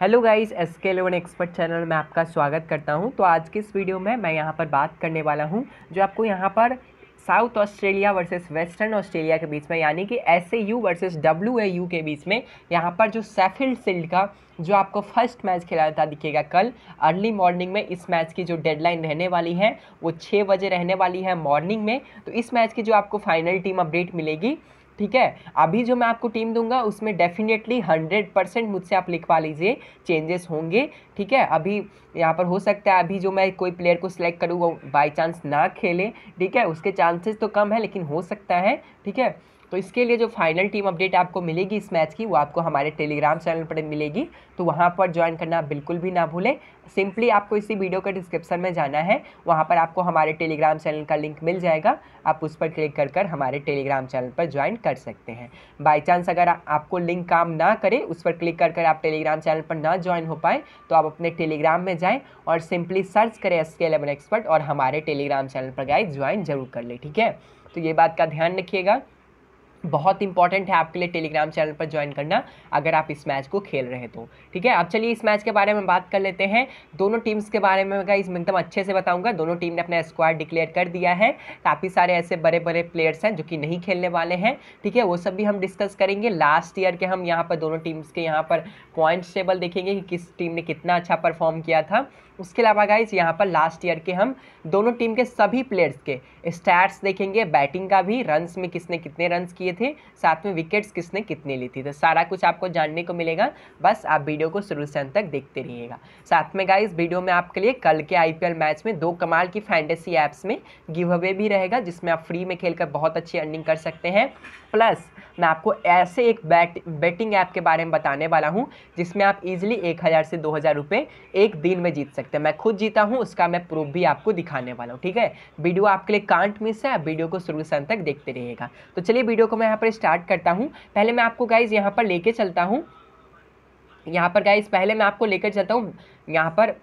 Hello guys S K eleven expert channel में आपका स्वागत करता हूँ। तो आज के इस वीडियो में मैं यहाँ पर बात करने वाला हूँ, जो आपको यहाँ पर South Australia versus Western Australia के बीच में, यानी कि S A U versus W A U के बीच में, यहाँ पर जो सेफिल्ड सिल्ड का जो आपको फ़र्स्ट मैच खेला था दिखेगा कल, अर्ली मॉर्निंग में इस मैच की जो डेडलाइन रहने वाली है, वो छः बजे रहने वाली है मॉर्निंग में। तो इस मैच की जो आपको फाइनल टीम अपडेट मिलेगी ठीक है? अभी जो मैं आपको टीम दूँगा, उसमें डेफिनेटली हंड्रेड परसेंट मुझसे आप लिखवा लीजिए चेंजेस होंगे, ठीक है? अभी यहाँ पर हो सकता है, अभी जो मैं कोई प्लेयर को सिलेक्ट करूँ, वो बाई चांस ना खेले, ठीक है? उसके चांसेस तो कम है, लेकिन हो सकता है, ठीक है? तो इसके लिए जो फाइनल टीम अपडेट आपको मिलेगी इस मैच की, वो आपको हमारे टेलीग्राम चैनल पर मिलेगी। तो वहाँ पर ज्वाइन करना बिल्कुल भी ना भूलें। सिंपली आपको इसी वीडियो के डिस्क्रिप्शन में जाना है। वहाँ पर आपको हमारे टेलीग्राम चैनल का लिंक मिल जाएगा। आप उस पर क्लिक कर कर हमारे टेलीग्राम चैनल पर ज्वाइन कर सकते हैं। बाई चांस अगर आपको लिंक काम ना करे, उस पर क्लिक कर कर आप टेलीग्राम चैनल पर ना ज्वाइन हो पाए तो आप अपने टेलीग्राम में जाएँ और सिंपली सर्च करें एस के एक्सपर्ट और हमारे टेलीग्राम चैनल पर गाइज़ ज्वाइन ज़रूर कर ले, ठीक है? तो ये बात का ध्यान रखिएगा। बहुत इंपॉर्टेंट है आपके लिए टेलीग्राम चैनल पर ज्वाइन करना, अगर आप इस मैच को खेल रहे तो। ठीक है? अब चलिए इस मैच के बारे में बात कर लेते हैं। दोनों टीम्स के बारे में इसमें एकदम अच्छे से बताऊँगा। दोनों टीम ने अपना स्क्वाड डिक्लेयर कर दिया है। काफ़ी सारे ऐसे बड़े बड़े प्लेयर्स हैं जो कि नहीं खेलने वाले हैं। ठीक है? वो सब भी हम डिस्कस करेंगे। लास्ट ईयर के हम यहाँ पर दोनों टीम्स के यहाँ पर पॉइंट्स टेबल देखेंगे कि किस टीम ने कितना अच्छा परफॉर्म किया था। उसके अलावा गाइज़ यहाँ पर लास्ट ईयर के हम दोनों टीम के सभी प्लेयर्स के स्टैट्स देखेंगे। बैटिंग का भी रन्स में किसने कितने रन्स किए थे, साथ में विकेट्स किसने कितने ली थी? तो सारा कुछ आपको जानने को मिलेगा। बस आप वीडियो को शुरू से अंत तक देखते रहिएगा। साथ में गाइज़ वीडियो में आपके लिए कल के आईपीएल मैच में दो कमाल की फैंटेसी ऐप्स में गिव अवे भी रहेगा, जिसमें आप फ्री में खेल बहुत अच्छी अर्निंग कर सकते हैं। प्लस मैं आपको ऐसे एक बैट बेटिंग ऐप के बारे में बताने वाला हूँ, जिसमें आप इजीली एक हज़ार से दो हज़ार रुपये एक दिन में जीत सकते हैं। मैं खुद जीता हूँ, उसका मैं प्रूफ भी आपको दिखाने वाला हूँ, ठीक है? वीडियो आपके लिए कांट मिस है वीडियो को शुरू से अंत तक देखते रहिएगा। तो चलिए वीडियो को मैं यहाँ पर स्टार्ट करता हूँ। पहले मैं आपको गाइज़ यहाँ पर लेके चलता हूँ। यहाँ पर गाइज़ पहले मैं आपको लेकर चलता हूँ। यहाँ पर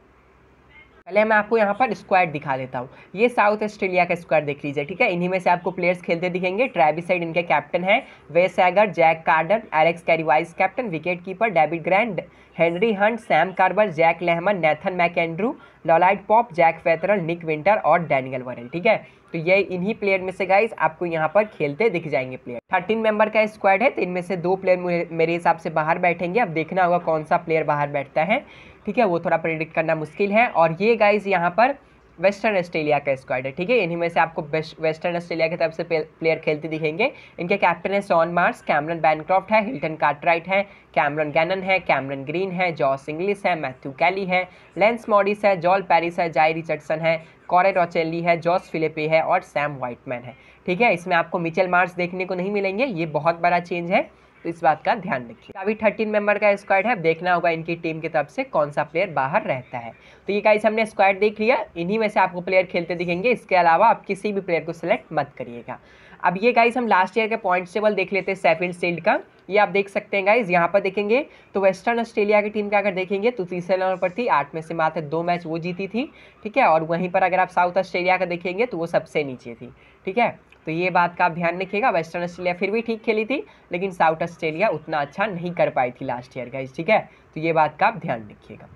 पहले मैं आपको यहाँ पर स्क्वाड दिखा देता हूँ। ये साउथ ऑस्ट्रेलिया का स्क्वाड देख लीजिए, ठीक है? इन्हीं में से आपको प्लेयर्स खेलते दिखेंगे। ट्रेविस साइड इनके कैप्टन है। Wes Agar Jake Carder Alex Carey vice captain wicket keeper David Grant Henry Hunt Sam Carber Jake Lehmann Nathan McAndrew Lloyd Pope Jake फेथरल Nick Winter और डैनियल वरल ठीक है? तो ये इन्हीं प्लेयर में से गाइज़ आपको यहाँ पर खेलते दिख जाएँगे प्लेयर थर्टीन मेंबर का स्क्वाड है तो इनमें से दो प्लेयर मेरे हिसाब से बाहर बैठेंगे। अब देखना होगा कौन सा प्लेयर बाहर बैठता है। ठीक है, वो थोड़ा प्रिडिक्ट करना मुश्किल है। और ये गाइज़ यहाँ पर वेस्टर्न ऑस्ट्रेलिया का स्क्वाड है, ठीक है? इन्हीं में से आपको वेस्टर्न ऑस्ट्रेलिया की तरफ़ से प्लेयर खेलते दिखेंगे। इनके कैप्टन है सॉन मार्स कैमरन बैनक्रॉफ्ट है हिल्टन कार्टराइट है कैमरन गैनन है कैमरन ग्रीन है जॉस इंग्लिस है मैथ्यू कैली है लेंस मॉडिस है जॉल पैरिस है जाय रिचर्डसन है कॉरे रॉचेली है जॉस फिलिपे है और सैम वाइटमैन है, ठीक है? इसमें आपको मिचेल मार्स देखने को नहीं मिलेंगे, ये बहुत बड़ा चेंज है। तो इस बात का ध्यान रखिए। अभी थर्टीन मेंबर का स्क्वाड है देखना होगा इनकी टीम की तरफ़ से कौन सा प्लेयर बाहर रहता है। तो ये गाइस हमने स्क्वाड देख लिया, इन्हीं में से आपको प्लेयर खेलते दिखेंगे, इसके अलावा आप किसी भी प्लेयर को सिलेक्ट मत करिएगा। अब ये गाइज़ हम लास्ट ईयर के पॉइंट टेबल देख लेते हैं सेफिल्ड सील्ड का। ये आप देख सकते हैं गाइज़ यहाँ पर देखेंगे तो वेस्टर्न ऑस्ट्रेलिया की टीम का अगर देखेंगे? तो तीसरे नंबर पर थी, आठ में से मात्र दो मैच वो जीती थी, ठीक है? और वहीं पर अगर आप साउथ ऑस्ट्रेलिया का देखेंगे तो वो सबसे नीचे थी, ठीक है? तो ये बात का आप ध्यान रखिएगा वेस्टर्न ऑस्ट्रेलिया फिर भी ठीक खेली थी, लेकिन साउथ ऑस्ट्रेलिया उतना अच्छा नहीं कर पाई थी लास्ट ईयर गाइज़ ठीक है? तो ये बात का आप ध्यान रखिएगा।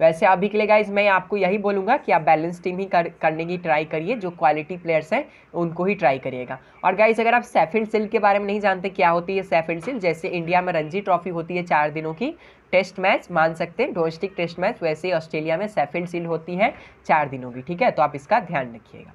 वैसे अभी के लिए गाइज़ मैं आपको यही बोलूँगा कि आप बैलेंस टीम ही कर, करने की ट्राई करिए जो क्वालिटी प्लेयर्स हैं उनको ही ट्राई करिएगा। और गाइज़ अगर आप सेफिल्ड सिल के बारे में नहीं जानते क्या होती है सेफिल्ड सिल जैसे इंडिया में रणजी ट्रॉफी होती है चार दिनों की टेस्ट मैच मान सकते हैं डोमेस्टिक टेस्ट मैच वैसे ही ऑस्ट्रेलिया में सेफिल्ड सिल होती है चार दिनों की ठीक है? तो आप इसका ध्यान रखिएगा।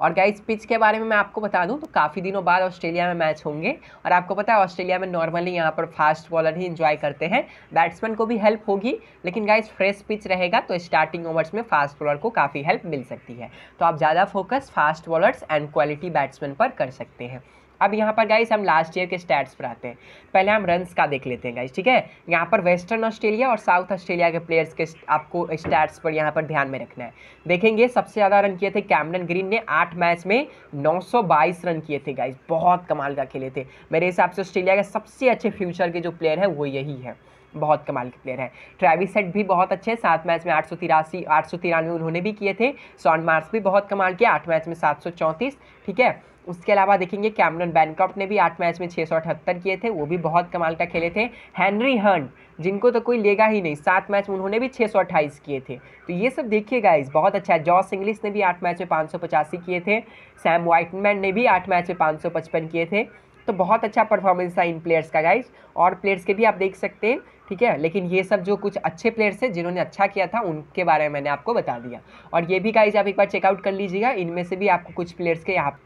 और गाइस पिच के बारे में मैं आपको बता दूँ तो काफ़ी दिनों बाद ऑस्ट्रेलिया में मैच होंगे। और आपको पता है, ऑस्ट्रेलिया में नॉर्मली यहाँ पर फास्ट बॉलर ही इंजॉय करते हैं। बैट्समैन को भी हेल्प होगी, लेकिन गाइस फ्रेश पिच रहेगा तो स्टार्टिंग ओवर्स में फास्ट बॉलर को काफ़ी हेल्प मिल सकती है। तो आप ज़्यादा focus fast bowlers and quality batsman पर कर सकते हैं। अब यहाँ पर गाइस हम लास्ट ईयर के स्टैट्स पर आते हैं। पहले हम रन्स का देख लेते हैं गाइस ठीक है? यहाँ पर वेस्टर्न ऑस्ट्रेलिया और साउथ ऑस्ट्रेलिया के प्लेयर्स के आपको स्टैट्स पर यहाँ पर ध्यान में रखना है। देखेंगे, सबसे ज़्यादा रन किए थे कैमरन ग्रीन ने, आठ मैच में 922 रन किए थे गाइस बहुत कमाल का खेले थे। मेरे हिसाब से ऑस्ट्रेलिया के सबसे अच्छे फ्यूचर के जो प्लेयर है, वो यही है। बहुत कमाल के प्लेयर हैं। ट्रेविस सेट भी बहुत अच्छे हैं, सात मैच में आठ सौ तिरासी, आठ सौ तिरानवे उन्होंने भी किए थे। सॉन मार्स भी बहुत कमाल किया आठ मैच में सात सौ चौंतीस, ठीक है? उसके अलावा देखेंगे कैमरन बैनक्रॉफ्ट ने भी आठ मैच में छः सौ अठहत्तर किए थे, वो भी बहुत कमाल का खेले थे। हैनरी हर्न, जिनको तो कोई लेगा ही नहीं, सात मैच उन्होंने भी छः सौ अट्ठाईस किए थे। तो ये सब देखिए गाइज़ बहुत अच्छा है। जॉस इंग्लिश ने भी आठ मैच में पाँच सौ पचासी किए थे। सैम वाइटमैन ने भी आठ मैच में पाँच सौ पचपन किए थे। तो बहुत अच्छा परफॉर्मेंस था इन प्लेयर्स का गाइज़ और प्लेयर्स के भी आप देख सकते हैं, ठीक है? लेकिन ये सब जो कुछ अच्छे प्लेयर्स हैं, जिन्होंने अच्छा किया था, उनके बारे में मैंने आपको बता दिया। और ये भी गाइज़ आप एक बार चेकआउट कर लीजिएगा। इनमें से भी आपको कुछ प्लेयर्स के यहाँ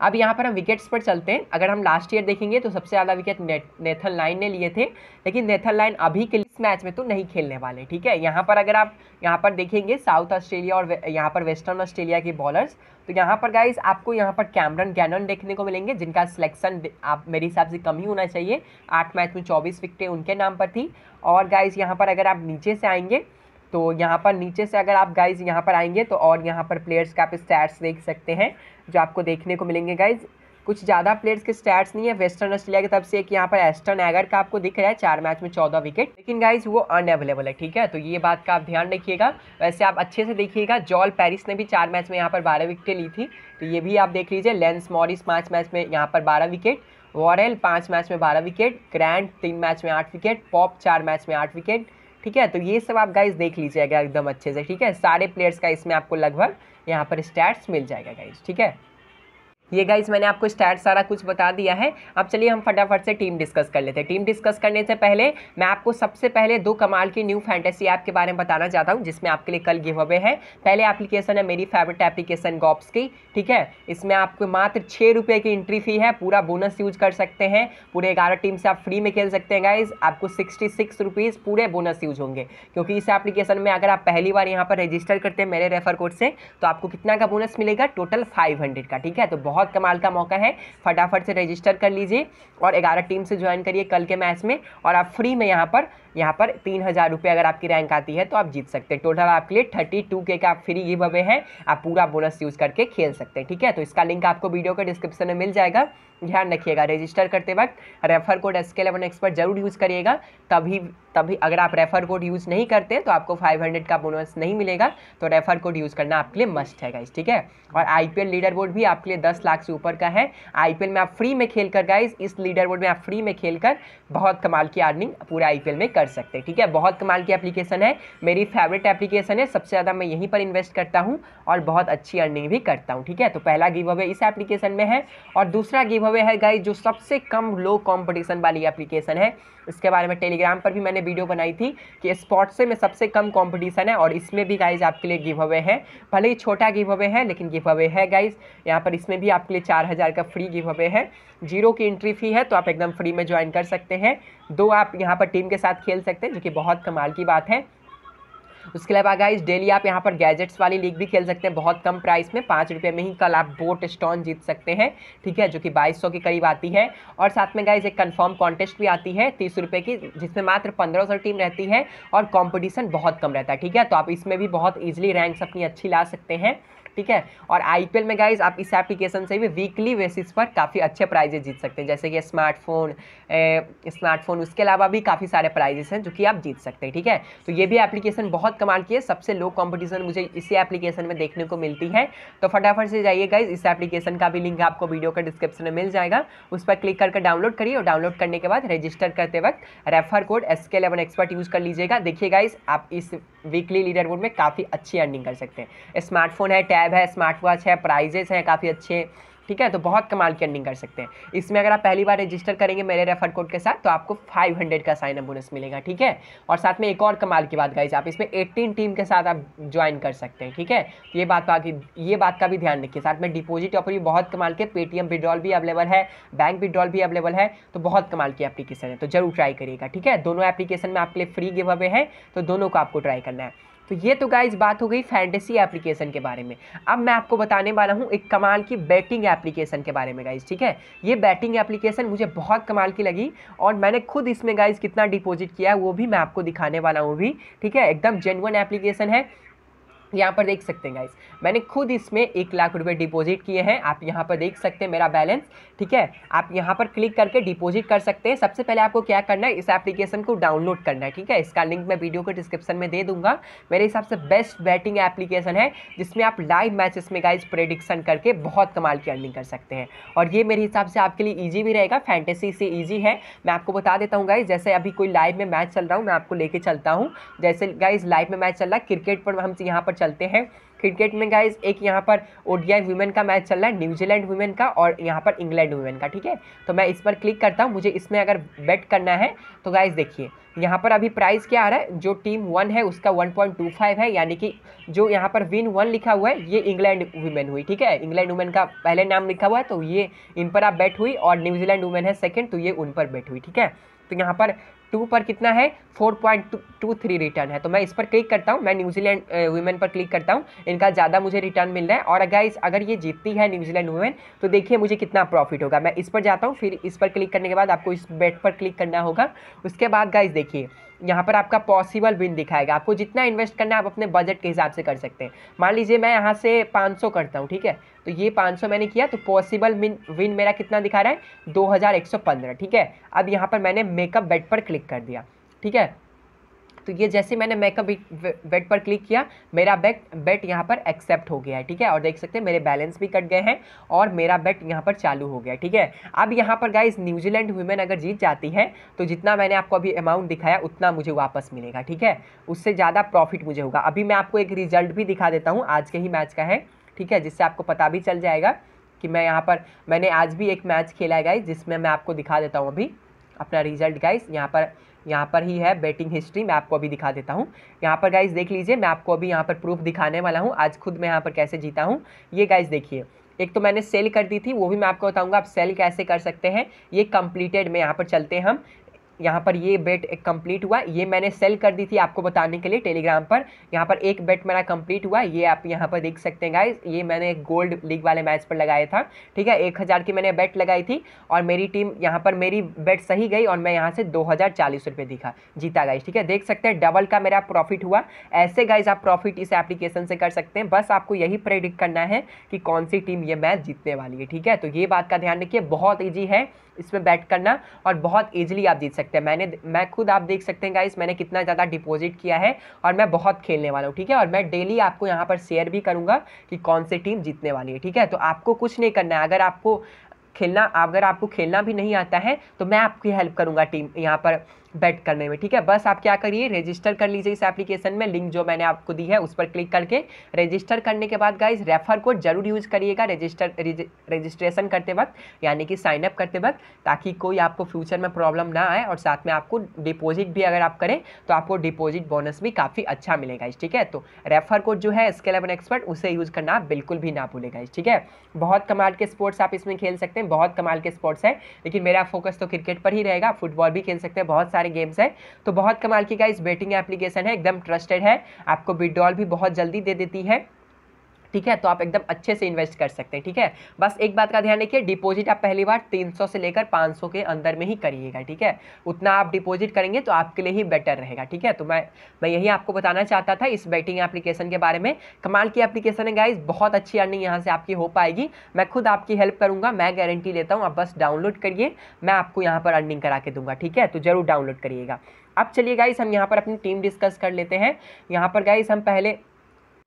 अब यहाँ पर हम विकेट्स पर चलते हैं अगर हम लास्ट ईयर देखेंगे तो सबसे ज़्यादा विकेट नेथन लाइन ने लिए थे लेकिन नेथन लाइन अभी के इस मैच में तो नहीं खेलने वाले ठीक है यहाँ पर अगर आप यहाँ पर देखेंगे साउथ ऑस्ट्रेलिया और यहाँ पर वेस्टर्न ऑस्ट्रेलिया के बॉलर्स तो यहाँ पर गाइज़ आपको यहाँ पर कैमरन गैनन देखने को मिलेंगे जिनका सिलेक्शन आप मेरे हिसाब से कम ही होना चाहिए आठ मैच में चौबीस विकटें उनके नाम पर थी और गाइज़ यहाँ पर अगर आप नीचे से आएँगे तो यहाँ पर नीचे से अगर आप गाइज़ यहाँ पर आएँगे तो और यहाँ पर प्लेयर्स का आप स्टैट्स देख सकते हैं जो आपको देखने को मिलेंगे गाइज़ कुछ ज़्यादा प्लेयर्स के स्टैट्स नहीं है. वेस्टर्न ऑस्ट्रेलिया की तरफ़ से एक यहाँ पर एस्टर्न एगर का आपको दिख रहा है. चार मैच में चौदह विकेट लेकिन गाइज़ वो अनअवेलेबल है, ठीक है? तो ये बात का आप ध्यान रखिएगा. वैसे आप अच्छे से देखिएगा. जॉल पेरिस ने भी चार मैच में यहाँ पर बारह विकेटें ली थी. तो ये भी आप देख लीजिए. लेंस मॉरिस पाँच मैच में यहाँ पर बारह विकेट वॉरेल पाँच मैच में बारह विकेट ग्रैंड तीन मैच में आठ विकेट पॉप चार मैच में आठ विकेट ठीक है? तो ये सब आप गाइज़ देख लीजिएगा एकदम अच्छे से, ठीक है? सारे प्लेयर्स का इसमें आपको लगभग यहाँ पर स्टैट्स मिल जाएगा गाइज़ ठीक है? ये गाइस मैंने आपको स्टार्ट सारा कुछ बता दिया है। अब चलिए हम फटाफट से टीम डिस्कस कर लेते हैं। टीम डिस्कस करने से पहले मैं आपको सबसे पहले दो कमाल की न्यू फैंटेसी ऐप के बारे में बताना चाहता हूँ, जिसमें आपके लिए कल गिव अवे है। पहले एप्लीकेशन है मेरी फेवरेट एप्लीकेशन गॉप्स की, ठीक है? इसमें आपको मात्र छः रुपये की एंट्री फ़ी है। पूरा बोनस यूज़ कर सकते हैं। पूरे ग्यारह टीम से आप फ्री में खेल सकते हैं गाइज़ आपको सिक्सटी सिक्स रुपीज़ पूरे बोनस यूज़ होंगे। क्योंकि इस एप्लीकेशन में अगर आप पहली बार यहाँ पर रजिस्टर करते हैं मेरे रेफर कोड से तो आपको कितना का बोनस मिलेगा? टोटल फाइव हंड्रेड का, ठीक है? तो बहुत कमाल का मौका है। फटाफट से रजिस्टर कर लीजिए और ग्यारह टीम से ज्वाइन करिए कल के मैच में और आप फ्री में यहाँ पर यहाँ पर तीन हज़ार रुपये अगर आपकी रैंक आती है तो आप जीत सकते हैं। टोटल आपके लिए थर्टी टू के का फ्री गिव अवे है। आप पूरा बोनस यूज़ करके खेल सकते हैं, ठीक है? तो इसका लिंक आपको वीडियो के डिस्क्रिप्शन में मिल जाएगा। ध्यान रखिएगा रजिस्टर करते वक्त refer code S K eleven expert ज़रूर यूज़ करिएगा। तभी तभी अगर आप रेफर कोड यूज़ नहीं करते तो आपको 500 का बोनस नहीं मिलेगा। तो रेफर कोड यूज़ करना आपके लिए मस्ट है गाइज़ ठीक है? और आईपीएल लीडर बोर्ड भी आपके लिए 10 लाख से ऊपर का है। आईपीएल में आप फ्री में खेल कर गाइज़ इस लीडर बोर्ड में आप फ्री में खेल कर बहुत कमाल की अर्निंग पूरे आई में कर सकते हैं। ठीक है? बहुत कमाल की एप्लीकेशन है। मेरी फेवरेट एप्लीकेशन है। सबसे ज़्यादा मैं यहीं पर इन्वेस्ट करता हूँ और बहुत अच्छी अर्निंग भी करता हूँ। ठीक है? तो पहला गिव अवे इस एप्लीकेशन में है। और दूसरा गिव अवे है गाइज़ जो सबसे कम लो कॉम्पिटिशन वाली एप्लीकेशन है। इसके बारे में टेलीग्राम पर भी मैंने वीडियो बनाई थी कि स्पॉट से में सबसे कम कंपटीशन है और इसमें भी गाइज़ आपके लिए गिव अवे है। भले ही छोटा गिव अवे है, लेकिन गिव अवे है गाइज़ यहाँ पर इसमें भी आपके लिए चार हज़ार का फ्री गिव अवे है। ज़ीरो की एंट्री फ़ी है तो आप एकदम फ्री में ज्वाइन कर सकते हैं। दो आप यहाँ पर टीम के साथ खेल सकते हैं, जो कि बहुत कमाल की बात है। उसके अलावा गाइज़ डेली आप यहाँ पर गैजेट्स वाली लीग भी खेल सकते हैं, बहुत कम प्राइस में, पाँच रुपये में ही कल आप बोट स्टोन जीत सकते हैं, ठीक है, जो कि बाईस सौ के करीब आती है। और साथ में गाइज़ एक कन्फर्म कॉन्टेस्ट भी आती है, तीस रुपये की, जिसमें मात्र पंद्रह सौ टीम रहती है, और कॉम्पिटिशन बहुत कम रहता है, ठीक है तो आप इसमें भी बहुत ईजिली रैंक्स अपनी अच्छी ला सकते हैं। ठीक है? और आईपीएल में गाइज़ आप इस एप्लीकेशन से भी वीकली बेसिस पर काफ़ी अच्छे प्राइजेस जीत सकते हैं। जैसे कि स्मार्टफ़ोन स्मार्टफ़ोन उसके अलावा भी काफ़ी सारे प्राइजेस हैं जो कि आप जीत सकते हैं, ठीक है? तो ये भी एप्लीकेशन बहुत कमाल की है। सबसे लो कॉम्पिटिशन मुझे इसी एप्लीकेशन में देखने को मिलती है। तो फटाफट से जाइए गाइज़ इस एप्लीकेशन का भी लिंक आपको वीडियो का डिस्क्रिप्शन में मिल जाएगा। उस पर क्लिक करके डाउनलोड करिए और डाउनलोड करने के बाद रजिस्टर करते वक्त refer code S K eleven expert use कर लीजिएगा। देखिए गाइज़ आप इस वीकली लीडर बोर्ड में काफ़ी अच्छी अर्निंग कर सकते हैं। स्मार्टफ़ोन है टैब है स्मार्ट वॉच है प्राइजेस हैं, काफ़ी अच्छे ठीक है? तो बहुत कमाल की अर्निंग कर सकते हैं। इसमें अगर आप पहली बार रजिस्टर करेंगे मेरे रेफर कोड के साथ तो आपको 500 का साइन अप बोनस मिलेगा, ठीक है? और साथ में एक और कमाल की बात गाइज़ आप इसमें 18 टीम के साथ आप ज्वाइन कर सकते हैं, ठीक है? तो ये बात बाकी, ये बात का भी ध्यान रखिए। साथ में डिपॉजिट ऑफ़र भी बहुत कमाल के पेटीएम विड्रॉल भी अवेलेबल है बैंक विड्रॉल भी अवेलेबल है तो बहुत कमाल की एप्लीकेशन है तो ज़रूर ट्राई करिएगा, ठीक है? दोनों एप्लीकेशन में आपके लिए फ्री गिव अवे है तो दोनों को आपको ट्राई करना है। तो ये तो गाइज़ बात हो गई फैंटेसी एप्लीकेशन के बारे में। अब मैं आपको बताने वाला हूँ एक कमाल की बैटिंग एप्लीकेशन के बारे में गाइज़ ठीक है? ये बैटिंग एप्लीकेशन मुझे बहुत कमाल की लगी और मैंने खुद इसमें गाइज़ कितना डिपॉजिट किया है वो भी मैं आपको दिखाने वाला हूँ भी ठीक है? एकदम जेनवन एप्लीकेशन है। यहाँ पर देख सकते हैं गाइस मैंने खुद इसमें एक लाख रुपए डिपॉजिट किए हैं। आप यहाँ पर देख सकते हैं मेरा बैलेंस ठीक है? आप यहाँ पर क्लिक करके डिपॉजिट कर सकते हैं। सबसे पहले आपको क्या करना है? इस एप्लीकेशन को डाउनलोड करना है, ठीक है? इसका लिंक मैं वीडियो के डिस्क्रिप्शन में दे दूँगा। मेरे हिसाब से बेस्ट बैटिंग एप्लीकेशन है, जिसमें आप लाइव मैचेस में गाइज़ प्रेडिक्शन करके बहुत कमाल की अर्निंग कर सकते हैं। और ये मेरे हिसाब से आपके लिए ईजी भी रहेगा फैंटेसी से ईजी है। मैं आपको बता देता हूँ गाइज़ जैसे अभी कोई लाइव में मैच चल रहा हूँ, मैं आपको लेके चलता हूँ। जैसे गाइज़ लाइव में मैच चल रहा है क्रिकेट पर हम यहाँ पर चलते हैं। क्रिकेट में गाइज़ एक यहाँ पर ओडीआई वुमेन का मैच चल रहा है न्यूजीलैंड वुमेन का और यहाँ पर इंग्लैंड वुमेन का, ठीक है? तो मैं इस पर क्लिक करता हूँ, मुझे इसमें अगर बेट करना है तो गाइज़ देखिए, यहाँ पर अभी प्राइस क्या आ रहा है? जो टीम वन है, उसका 1.25 है, यानी कि जो यहाँ पर विन वन लिखा हुआ है, ये इंग्लैंड वुमेन हुई, ठीक है? इंग्लैंड वुमेन का पहले नाम लिखा हुआ है तो ये इन पर आप बेट हुई और न्यूजीलैंड वुमेन है सेकेंड तो ये उन पर बेट हुई, ठीक है? तो यहाँ पर टू पर कितना है? Four point two three return है। तो मैं इस पर क्लिक करता हूँ। मैं न्यूजीलैंड वुमेन पर क्लिक करता हूँ। इनका ज़्यादा मुझे रिटर्न मिल रहा है। और गाइस अगर ये जीतती है न्यूजीलैंड वुमेन तो देखिए मुझे कितना प्रॉफिट होगा। मैं इस पर जाता हूँ। फिर इस पर क्लिक करने के बाद आपको इस बेट पर क्लिक करना होगा। उसके बाद गाइज़ देखिए यहाँ पर आपका पॉसिबल विन दिखाएगा। आपको जितना इन्वेस्ट करना है, आप अपने बजट के हिसाब से कर सकते हैं। मान लीजिए मैं यहाँ से 500 करता हूँ, ठीक है? तो ये 500 मैंने किया तो पॉसिबल विन विन मेरा कितना दिखा रहा है? 2115 ठीक है? अब यहाँ पर मैंने मेकअप बेट पर क्लिक कर दिया, ठीक है? तो ये जैसे मैंने मेकअप बेट पर क्लिक किया, मेरा बेट बेट यहाँ पर एक्सेप्ट हो गया है, ठीक है? और देख सकते हैं मेरे बैलेंस भी कट गए हैं और मेरा बेट यहाँ पर चालू हो गया, ठीक है? अब यहाँ पर गाइज़ न्यूजीलैंड वुमेन अगर जीत जाती है तो जितना मैंने आपको अभी अमाउंट दिखाया, उतना मुझे वापस मिलेगा, ठीक है? उससे ज़्यादा प्रॉफिट मुझे होगा। अभी मैं आपको एक रिज़ल्ट भी दिखा देता हूँ, आज के ही मैच का है, ठीक है? जिससे आपको पता भी चल जाएगा कि मैं यहाँ पर, मैंने आज भी एक मैच खेला है गाइज़ जिसमें मैं आपको दिखा देता हूँ अभी अपना रिज़ल्ट गाइस यहाँ पर यहाँ पर ही है बैटिंग हिस्ट्री मैं आपको अभी दिखा देता हूँ। यहाँ पर गाइज़ देख लीजिए, मैं आपको अभी यहाँ पर प्रूफ दिखाने वाला हूँ। आज खुद मैं यहाँ पर कैसे जीता हूँ, ये गाइज़ देखिए। एक तो मैंने सेल कर दी थी, वो भी मैं आपको बताऊँगा आप सेल कैसे कर सकते हैं, ये कंप्लीटेड में यहाँ पर चलते हैं हम। यहाँ पर ये बेट कंप्लीट हुआ। ये मैंने सेल कर दी थी आपको बताने के लिए टेलीग्राम पर। यहाँ पर एक बेट मेरा कंप्लीट हुआ। ये आप यहाँ पर देख सकते हैं गाइज़ ये मैंने गोल्ड लीग वाले मैच पर लगाया था। ठीक है? एक हज़ार की मैंने बेट लगाई थी और मेरी टीम यहाँ पर मेरी बेट सही गई और मैं यहाँ से दो हज़ार चालीस रुपये दिखा। जीता गाइज़ ठीक है? देख सकते हैं डबल का मेरा प्रॉफिट हुआ। ऐसे गाइज़ आप प्रॉफिट इस एप्लीकेशन से कर सकते हैं। बस आपको यही प्रेडिक्ट करना है कि कौन सी टीम ये मैच जीतने वाली है। ठीक है? तो ये बात का ध्यान रखिए। बहुत ईजी है इसमें बैट करना और बहुत ईजिली आप जीत सकते हैं। मैंने मैं खुद आप देख सकते हैं गाइस मैंने कितना ज़्यादा डिपॉजिट किया है और मैं बहुत खेलने वाला हूँ, ठीक है? और मैं डेली आपको यहाँ पर शेयर भी करूँगा कि कौन सी टीम जीतने वाली है, ठीक है? तो आपको कुछ नहीं करना है। अगर आपको खेलना, अगर आपको खेलना भी नहीं आता है तो मैं आपकी हेल्प करूँगा टीम यहाँ पर। बैट करने में, ठीक है? बस आप क्या करिए रजिस्टर कर लीजिए इस एप्लीकेशन में लिंक जो मैंने आपको दी है, उस पर क्लिक करके रजिस्टर करने के बाद गाइज़ रेफर कोड ज़रूर यूज़ करिएगा रजिस्टर रजिस्ट्रेशन करते वक्त, यानी कि साइनअप करते वक्त, ताकि कोई आपको फ्यूचर में प्रॉब्लम ना आए और साथ में आपको डिपॉजिट भी अगर आप करें तो आपको डिपॉजिट बोनस भी काफ़ी अच्छा मिलेगा ठीक है? तो रेफर कोड जो है स्केल एवन एक्सपर्ट उसे यूज़ करना आप बिल्कुल भी ना भूलेगा ठीक है? बहुत कमाल के स्पोर्ट्स आप इसमें खेल सकते हैं, बहुत कमाल के स्पोर्ट्स हैं, लेकिन मेरा फोकस तो क्रिकेट पर ही रहेगा फुटबॉल भी खेल सकते हैं, बहुत सारे गेम्स हैं। तो बहुत कमाल की का इस बेटिंग एप्लीकेशन है, एकदम ट्रस्टेड है। आपको विड्रॉल भी बहुत जल्दी दे देती है। ठीक है तो आप एकदम अच्छे से इन्वेस्ट कर सकते हैं, ठीक है? बस एक बात का ध्यान रखिए डिपॉजिट आप पहली बार 300 से लेकर 500 के अंदर में ही करिएगा, ठीक है? उतना आप डिपॉजिट करेंगे तो आपके लिए ही बेटर रहेगा, ठीक है? तो मैं मैं यही आपको बताना चाहता था इस बैटिंग एप्लीकेशन के बारे में। कमाल की एप्लीकेशन है गाइज़ बहुत अच्छी अर्निंग यहाँ से आपकी हो पाएगी। मैं खुद आपकी हेल्प करूँगा, मैं गारंटी लेता हूँ, आप बस डाउनलोड करिए, मैं आपको यहाँ पर अर्निंग करा के दूँगा, ठीक है? तो ज़रूर डाउनलोड करिएगा। अब चलिए गाइस हम यहाँ पर अपनी टीम डिस्कस कर लेते हैं। यहाँ पर गाइस हम पहले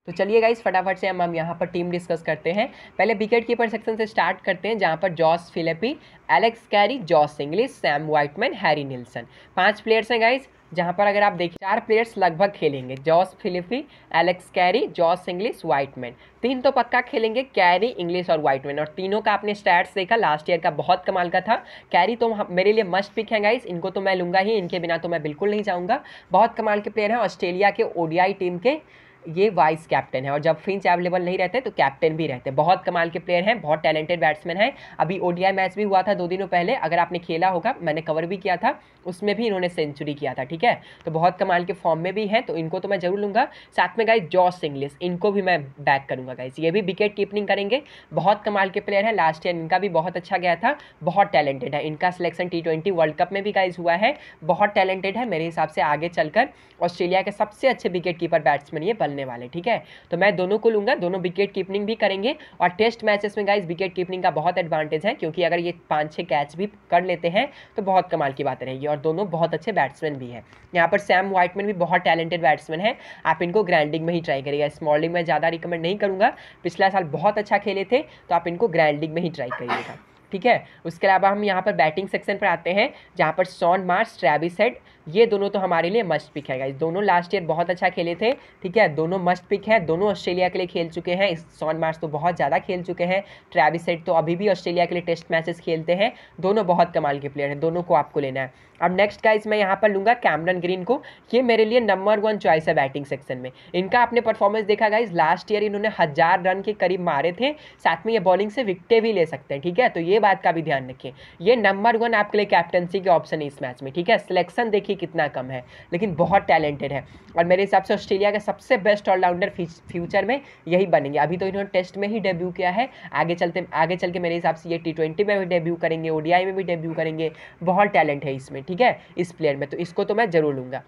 तो चलिए गाइस फटाफट से हम हम यहाँ पर टीम डिस्कस करते हैं। पहले विकेट कीपर सेक्शन से स्टार्ट करते हैं, जहाँ पर Josh Philippe Alex Carey Josh Inglis Sam Whiteman Harry Nielsen पाँच प्लेयर्स हैं गाइस जहाँ पर अगर आप देखिए, चार प्लेयर्स लगभग खेलेंगे Josh Philippe Alex Carey Josh Inglis Whiteman तीन तो पक्का खेलेंगे कैरी इंग्लिश और वाइटमैन और तीनों का आपने स्टैट्स देखा लास्ट ईयर का बहुत कमाल का था। कैरी तो मेरे लिए मस्ट पिक है गाइस इनको तो मैं लूँगा ही, इनके बिना तो मैं बिल्कुल नहीं चाहूँगा। बहुत कमाल के प्लेयर हैं ऑस्ट्रेलिया के ओडीआई टीम के। ये वाइस कैप्टन है और जब फिंच अवेलेबल नहीं रहते तो कैप्टन भी रहते बहुत कमाल के प्लेयर हैं, बहुत टैलेंटेड बैट्समैन हैं। अभी ओडीआई मैच भी हुआ था दो दिनों पहले, अगर आपने खेला होगा, मैंने कवर भी किया था, उसमें भी इन्होंने सेंचुरी किया था, ठीक है? तो बहुत कमाल के फॉर्म में भी हैं तो इनको तो मैं ज़रूर लूँगा। साथ में गाइज़ जॉस इंग्लिश इनको भी मैं बैक करूँगा गाइज़ ये भी विकेट कीपनिंग करेंगे। बहुत कमाल के प्लेयर हैं लास्ट ईयर इनका भी बहुत अच्छा गया था, बहुत टैलेंटेड है। इनका सिलेक्शन टी वर्ल्ड कप में भी गाइज़ हुआ है, बहुत टैलेंटेड है मेरे हिसाब से आगे चलकर। ऑस्ट्रेलिया के सबसे अच्छे विकेट कीपर बैट्समैन ये चलने वाले, ठीक है? तो मैं दोनों को लूँगा, दोनों विकेट कीपिंग भी करेंगे और टेस्ट मैचेस में गाइज़ विकेट कीपिंग का बहुत एडवांटेज है, क्योंकि अगर ये पाँच छः कैच भी कर लेते हैं तो बहुत कमाल की बात रहेगी और दोनों बहुत अच्छे बैट्समैन भी हैं। यहाँ पर सैम वाइटमैन भी बहुत टैलेंटेड बैट्समैन है, आप इनको ग्रैंडिंग में ही ट्राई करिएगा। स्मॉलिंग में ज़्यादा रिकमेंड नहीं करूँगा, पिछला साल बहुत अच्छा खेले थे तो आप इनको ग्रैंडिंग में ही ट्राई करिएगा। ठीक है? उसके अलावा हम यहाँ पर बैटिंग सेक्शन पर आते हैं, जहाँ पर सॉन मार्स ट्रेविस हेड ये दोनों तो हमारे लिए मस्ट पिक है गाइज़ दोनों लास्ट ईयर बहुत अच्छा खेले थे, ठीक है? दोनों मस्ट पिक हैं, दोनों ऑस्ट्रेलिया के लिए खेल चुके हैं सॉन मार्स तो बहुत ज़्यादा खेल चुके हैं ट्रेविस हेड तो अभी भी ऑस्ट्रेलिया के लिए टेस्ट मैचेस खेलते हैं, दोनों बहुत कमाल के प्लेयर हैं, दोनों को आपको लेना है. अब नेक्स्ट गाइज़ मैं यहाँ पर लूँगा कैमरन ग्रीन को, ये मेरे लिए नंबर वन चॉइस है बैटिंग सेक्शन में. इनका आपने परफॉर्मेंस देखा गाइज़ लास्ट ईयर इन्होंने हज़ार रन के करीब मारे थे, साथ में ये बॉलिंग से विकटे भी ले सकते हैं, ठीक है? तो ये बात का भी ध्यान रखिए। ये नंबर वन आपके लिए कैप्टनसी के ऑप्शन है इस मैच में, ठीक है? सिलेक्शन देखिए कितना कम है, लेकिन बहुत टैलेंटेड है। और मेरे हिसाब से ऑस्ट्रेलिया का सबसे बेस्ट ऑलराउंडर फ्यूचर में यही बनेंगे। अभी तो इन्होंने टेस्ट में ही डेब्यू किया है। आगे चलते, आगे चल के मेरे हिसाब से ये टी में भी डेब्यू करेंगे ओडीआई में भी डेब्यू करेंगे। बहुत टैलेंट है इसमें, ठीक है? इस प्लेयर में तो इसको तो मैं ज़रूर लूँगा।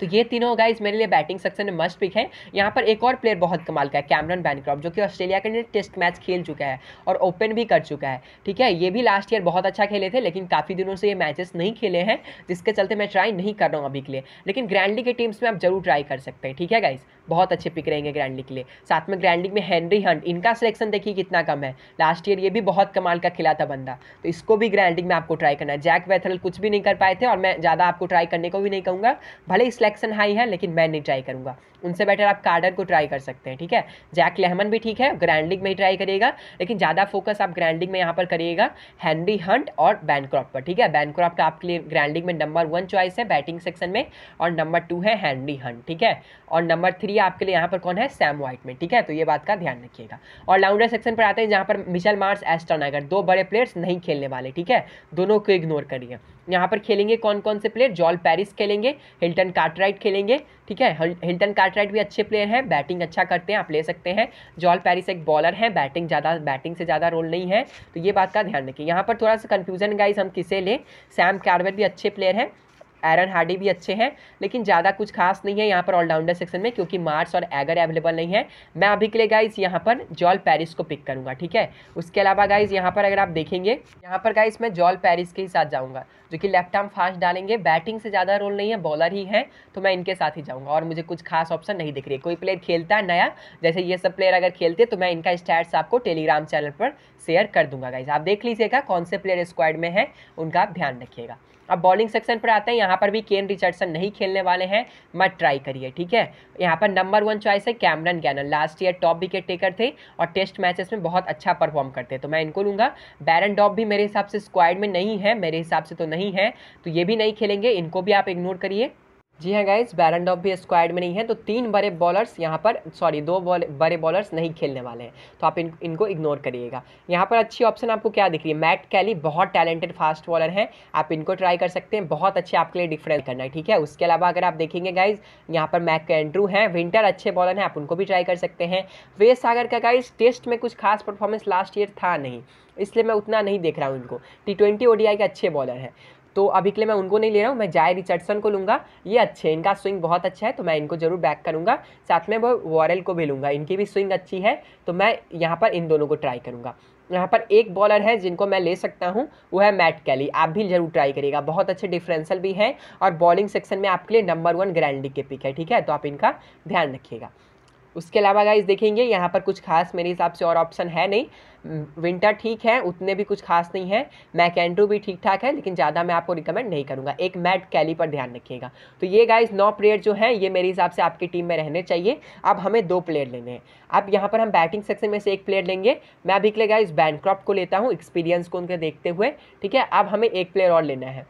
तो ये तीनों गाइज़ मेरे लिए बैटिंग सेक्शन में मस्ट पिक है। यहाँ पर एक और प्लेयर बहुत कमाल का है कैमरन बैनक्रॉप जो कि ऑस्ट्रेलिया के लिए टेस्ट मैच खेल चुका है और ओपन भी कर चुका है। ठीक है, ये भी लास्ट ईयर बहुत अच्छा खेले थे, लेकिन काफ़ी दिनों से ये मैचेस नहीं खेले हैं, जिसके चलते मैं ट्राई नहीं कर रहा हूँ अभी के लिए। लेकिन ग्रैंडली के टीम्स में आप ज़रूर ट्राई कर सकते हैं। ठीक है गाइज़ बहुत अच्छे पिक रहेंगे ग्रैंड लीग के लिए। साथ में ग्रैंड लीग में हेनरी हंट इनका सिलेक्शन देखिए कितना कम है। लास्ट ईयर ये भी बहुत कमाल का खिला था बंदा। तो इसको भी ग्रैंड लीग में आपको ट्राई करना है। जैक वेथरल कुछ भी नहीं कर पाए थे और मैं ज़्यादा आपको ट्राई करने को भी नहीं कहूँगा। भले ही सिलेक्शन हाई है, लेकिन मैं नहीं ट्राई करूँगा। उनसे बेटर आप कार्डर को ट्राई कर सकते हैं, ठीक है? जैक लेहमन भी ठीक है ग्रैंडिंग में ही ट्राई करिएगा लेकिन ज़्यादा फोकस आप ग्रैंडिंग में यहाँ पर करिएगा हैंडी हंट और बैनक्रॉप पर, ठीक है? बैनक्रॉप आपके लिए ग्रैंडिंग में नंबर वन चॉइस है बैटिंग सेक्शन में, और नंबर टू है हैंडी हंट ठीक है? और नंबर थ्री आपके लिए यहाँ पर कौन है? सैम वाइट में, ठीक है? तो ये बात का ध्यान रखिएगा। और लाउंडर सेक्शन पर आते हैं जहाँ पर मिशल मार्स एस्टन अगर दो बड़े प्लेयर्स नहीं खेलने वाले, ठीक है? दोनों को इग्नोर करिए। यहाँ पर खेलेंगे कौन कौन से प्लेयर जॉल पैरिस खेलेंगे, हिल्टन कार्टराइट खेलेंगे, ठीक है? हिल्टन कार्टराइट भी अच्छे प्लेयर हैं, बैटिंग अच्छा करते हैं, आप ले सकते हैं। जॉल पैरिस एक बॉलर है, बैटिंग ज़्यादा, बैटिंग से ज़्यादा रोल नहीं है तो ये बात का ध्यान रखिए यहाँ पर थोड़ा सा कन्फ्यूज़न गाइज़ हम किसे लें? सैम कार्वेट भी अच्छे प्लेयर हैं एरन हार्डी भी अच्छे हैं, लेकिन ज़्यादा कुछ खास नहीं है यहाँ पर ऑलराउंडर सेक्शन में, क्योंकि मार्स और एगर अवेलेबल नहीं है। मैं अभी के लिए गाइज़ यहाँ पर जॉल पैरिस को पिक करूँगा, ठीक है? उसके अलावा गाइज़ यहाँ पर अगर आप देखेंगे, यहाँ पर गाइज़ मैं जॉल पैरिस के ही साथ जाऊँगा, जो कि लेफ़्ट आर्म फास्ट डालेंगे। बैटिंग से ज़्यादा रोल नहीं है बॉलर ही है तो मैं इनके साथ ही जाऊँगा। और मुझे कुछ खास ऑप्शन नहीं दिख रही है। कोई प्लेयर खेलता है नया, जैसे ये सब प्लेयर अगर खेलते तो मैं इनका स्टैट्स आपको टेलीग्राम चैनल पर शेयर कर दूँगा गाइज़ आप देख लीजिएगा कौन से प्लेयर स्क्वाड में है, उनका आप ध्यान रखिएगा। अब बॉलिंग सेक्शन पर आते हैं, यहाँ पर भी केन रिचर्डसन नहीं खेलने वाले हैं, मत ट्राई करिए, ठीक है? यहाँ पर नंबर वन चॉइस है Cameron Gannon last year top wicket taker थे और टेस्ट मैचेस में बहुत अच्छा परफॉर्म करते तो मैं इनको लूँगा। बैरन डॉप भी मेरे हिसाब से स्क्वाड में नहीं है, मेरे हिसाब से तो नहीं है तो ये भी नहीं खेलेंगे, इनको भी आप इग्नोर करिए। जी हाँ गाइज़ बैरनडॉफ भी स्क्वाड में नहीं है तो तीन बड़े बॉलर्स यहाँ पर सॉरी दो बड़े बॉलर्स नहीं खेलने वाले हैं। तो आप इन, इनको इग्नोर करिएगा। यहाँ पर अच्छी ऑप्शन आपको क्या दिख रही है? मैट कैली बहुत टैलेंटेड फास्ट बॉलर हैं, आप इनको ट्राई कर सकते हैं, बहुत अच्छे आपके लिए डिफरेंस करना है, ठीक है? उसके अलावा अगर आप देखेंगे गाइज़ यहाँ पर मैक एंड्रू हैं विंटर अच्छे बॉलर हैं, आप उनको भी ट्राई कर सकते हैं। वे सागर का गाइज़ टेस्ट में कुछ खास परफॉर्मेंस लास्ट ईयर था नहीं, इसलिए मैं उतना नहीं देख रहा हूँ इनको। टी ट्वेंटी ओडीआई के अच्छे बॉलर हैं। तो अभी के लिए मैं उनको नहीं ले रहा हूँ, मैं जाय रिचर्डसन को लूँगा। ये अच्छे इनका स्विंग बहुत अच्छा है तो मैं इनको ज़रूर बैक करूँगा। साथ में वो वॉरल को भी लूँगा, इनकी भी स्विंग अच्छी है तो मैं यहाँ पर इन दोनों को ट्राई करूँगा। यहाँ पर एक बॉलर है जिनको मैं ले सकता हूँ, वो है मैट कैली आप भी ज़रूर ट्राई करिएगा, बहुत अच्छे डिफरेंशियल भी हैं और बॉलिंग सेक्शन में आपके लिए नंबर वन ग्रैंडी के पिक है, ठीक है? तो आप इनका ध्यान रखिएगा। उसके अलावा गाइज़ देखेंगे, यहाँ पर कुछ खास मेरे हिसाब से और ऑप्शन है नहीं। विंटर ठीक है, उतने भी कुछ खास नहीं है। मैकेंड्रू भी ठीक ठाक है, लेकिन ज़्यादा मैं आपको रिकमेंड नहीं करूँगा। एक मैट कैली पर ध्यान रखिएगा। तो ये गाइज़ नौ प्लेयर जो हैं, ये मेरे हिसाब से आपकी टीम में रहने चाहिए। अब हमें दो प्लेयर लेने हैं। अब यहाँ पर हम बैटिंग सेक्शन में से एक प्लेयर लेंगे। मैं अभी के लिए गाइज़ बैंक्रॉप को लेता हूँ एक्सपीरियंस को उनके देखते हुए। ठीक है, अब हमें एक प्लेयर और लेना है।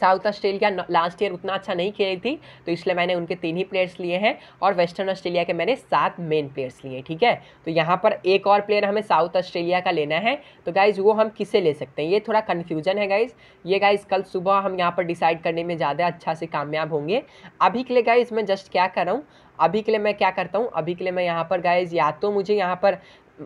साउथ ऑस्ट्रेलिया लास्ट ईयर उतना अच्छा नहीं खेली थी तो इसलिए मैंने उनके तीन ही प्लेयर्स लिए हैं और वेस्टर्न ऑस्ट्रेलिया के मैंने सात मेन प्लेयर्स लिए, ठीक है? तो यहाँ पर एक और प्लेयर हमें साउथ ऑस्ट्रेलिया का लेना है तो गाइज़ वो हम किसे ले सकते हैं? ये थोड़ा कन्फ्यूज़न है गाइज़ ये गाइज़ कल सुबह हम यहाँ पर डिसाइड करने में ज़्यादा अच्छा से कामयाब होंगे। अभी के लिए गाइज़ मैं जस्ट क्या कर रहा हूँ? अभी के लिए मैं क्या करता हूँ? अभी के लिए मैं यहाँ पर गाइज़ या तो मुझे यहाँ पर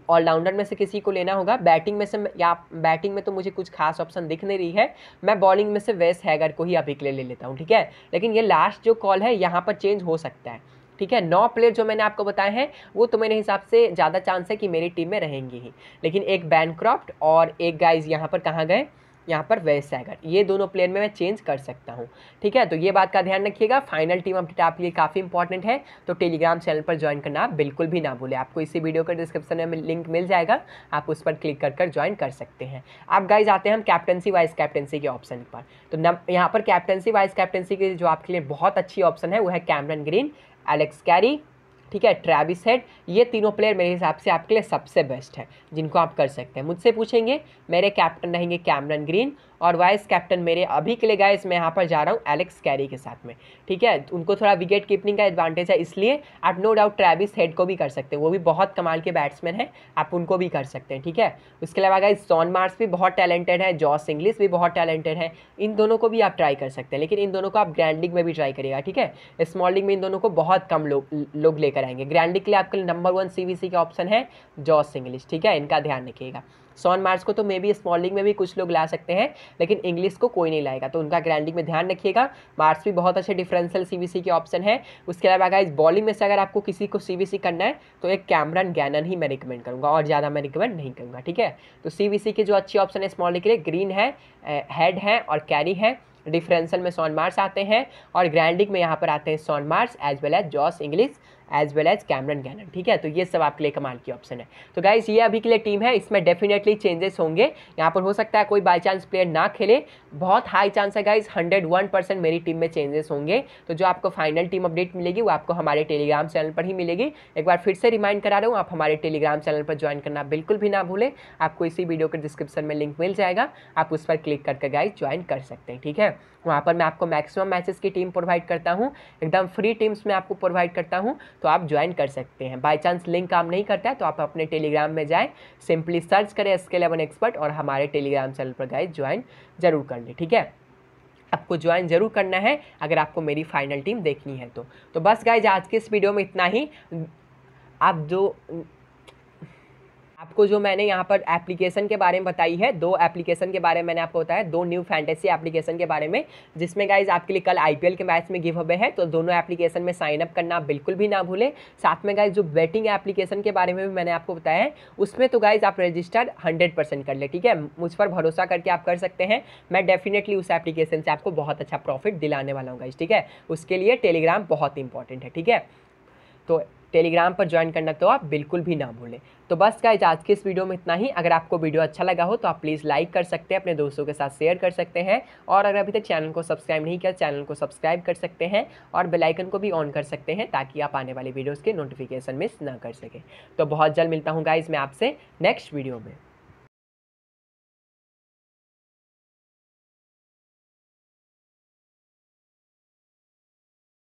ऑलराउंडर में से किसी को लेना होगा। बैटिंग में से या बैटिंग में तो मुझे कुछ खास ऑप्शन दिख नहीं रही है। मैं बॉलिंग में से वेस हैगर को ही अभी के लिए ले लेता हूँ, ठीक है? लेकिन ये लास्ट जो कॉल है, यहाँ पर चेंज हो सकता है, ठीक है? नौ प्लेयर जो मैंने आपको बताए हैं, वो तो मेरे हिसाब से ज़्यादा चांस है कि मेरी टीम में रहेंगी ही। लेकिन एक बैनक्रॉफ्ट और एक गाइज़ यहाँ पर कहाँ गए? यहाँ पर वेस्ट सैगर ये दोनों प्लेयर में मैं चेंज कर सकता हूँ। ठीक है? तो ये बात का ध्यान रखिएगा। फाइनल टीम अपडेट आपके लिए काफ़ी इंपॉर्टेंट है। तो टेलीग्राम चैनल पर ज्वाइन करना बिल्कुल भी ना भूलें। आपको इसी वीडियो के डिस्क्रिप्शन में लिंक मिल जाएगा। आप उस पर क्लिक कर कर ज्वाइन कर सकते हैं। आप गाइज़ आते हैं हम कैप्टनसी वाइस कैप्टनसी के ऑप्शन पर। तो नम यहाँ पर कैप्टनसी वाइस कैप्टनसी की जो आपके लिए बहुत अच्छी ऑप्शन है, वो है कैमरन ग्रीन एलेक्स कैरी ठीक है ट्रैविस हेड ये तीनों प्लेयर मेरे हिसाब से आपके लिए सबसे बेस्ट है, जिनको आप कर सकते हैं। मुझसे पूछेंगे, मेरे कैप्टन रहेंगे कैमरन ग्रीन और वाइस कैप्टन मेरे अभी के लिए गाइस मैं यहाँ पर जा रहा हूँ एलेक्स कैरी के साथ में। ठीक है? उनको थोड़ा विकेट कीपिंग का एडवांटेज है, इसलिए आप नो डाउट ट्रैविस हेड को भी कर सकते हैं। वो भी बहुत कमाल के बैट्समैन हैं, आप उनको भी कर सकते हैं, ठीक है? उसके अलावा गाइस सॉन मार्स भी बहुत टैलेंटेड है जॉस इंग्लिश भी बहुत टैलेंटेड है। इन दोनों को भी आप ट्राई कर सकते हैं, लेकिन इन दोनों को आप ग्रैंड लीग में भी ट्राई करिएगा, ठीक है? स्मॉल लीग में इन दोनों को बहुत कम लोग लोग लेकर आएँगे। ग्रैंड लीग के लिए आपके नंबर वन सी का ऑप्शन है जॉस इंग्लिश ठीक है? इनका ध्यान रखिएगा। सॉन मार्च को तो मे बी स्मॉल लीग में भी कुछ लोग ला सकते हैं, लेकिन इंग्लिश को कोई नहीं लाएगा। तो उनका ग्रैंडिंग में ध्यान रखिएगा। मार्च भी बहुत अच्छे डिफरेंशियल सीवीसी के ऑप्शन है। उसके अलावा अगर इस बॉलिंग में से अगर आपको किसी को सीवीसी करना है तो एक कैमरन गैनन ही मैं रिकमेंड करूँगा, और ज़्यादा मैं रिकमेंड नहीं करूँगा, ठीक है? तो सी के जो अच्छी ऑप्शन है स्मॉलिंग के लिए ग्रीन है हेड है और कैरी है। डिफरेंशियल में सॉन मार्स आते हैं और ग्रैंडिंग में यहाँ पर आते हैं Shaun Marsh as well as Josh Inglis as well as Cameron Gannon ठीक है? तो ये सब आपके लिए कमाल की ऑप्शन है। तो गाइज़ ये अभी के लिए टीम है, इसमें डेफिनेटली चेंजेस होंगे। यहाँ पर हो सकता है कोई बाई चांस प्लेयर ना खेले। बहुत हाई चांस है गाइज़ हंड्रेड वन परसेंट मेरी टीम में चेंजेस होंगे। तो जो आपको फाइनल टीम अपडेट मिलेगी, वो आपको हमारे टेलीग्राम चैनल पर ही मिलेगी। एक बार फिर से रिमाइंड करा रहा हूँ, आप हमारे टेलीग्राम चैनल पर ज्वाइन करना बिल्कुल भी ना भूलें। आपको इसी वीडियो के डिस्क्रिप्शन में लिंक मिल जाएगा। आप उस पर क्लिक करके गाइज़ ज्वाइन कर सकते हैं, ठीक है? वहाँ पर मैं आपको मैक्सिमम मैचेस की टीम प्रोवाइड करता हूँ। एकदम फ्री टीम्स में आपको प्रोवाइड करता हूँ। तो आप ज्वाइन कर सकते हैं। बाई चांस लिंक काम नहीं करता है तो आप अपने टेलीग्राम में जाएँ सिंपली सर्च करें एस के एक्सपर्ट और हमारे टेलीग्राम चैनल पर गाइज़ ज्वाइन ज़रूर कर लें, ठीक है? आपको ज्वाइन ज़रूर करना है अगर आपको मेरी फाइनल टीम देखनी है तो। तो बस गाइज़ आज के इस वीडियो में इतना ही। आप जो आपको जो मैंने यहाँ पर एप्लीकेशन के बारे में बताई है, दो एप्लीकेशन के बारे में मैंने आपको बताया, दो न्यू फैंटेसी एप्लीकेशन के बारे में, जिसमें गाइज़ आपके लिए कल आईपीएल के मैच में गिव अवे है तो दोनों एप्लीकेशन में साइन अप करना बिल्कुल भी ना भूलें। साथ में गाइज़ जो बेटिंग एप्लीकेशन के बारे में भी मैंने आपको बताया है, उसमें तो गाइज़ आप रजिस्टर हंड्रेड कर ले, ठीक है? मुझ पर भरोसा करके आप कर सकते हैं। मैं डेफिनेटली उस एप्लीकेशन से आपको बहुत अच्छा प्रॉफिट दिलाने वाला हूँ गाइज़ ठीक है? उसके लिए टेलीग्राम बहुत इंपॉर्टेंट है, ठीक है? तो टेलीग्राम पर ज्वाइन करना तो आप बिल्कुल भी ना भूलें। तो बस का आज के इस वीडियो में इतना ही। अगर आपको वीडियो अच्छा लगा हो तो आप प्लीज़ लाइक कर सकते हैं, अपने दोस्तों के साथ शेयर कर सकते हैं और अगर अभी तक चैनल को सब्सक्राइब नहीं किया चैनल को सब्सक्राइब कर सकते हैं और बेलाइकन को भी ऑन कर सकते हैं ताकि आप आने वाली वीडियोज़ के नोटिफिकेशन मिस ना कर सकें। तो बहुत जल्द मिलता हूँ गाइज़ मैं आपसे नेक्स्ट वीडियो में।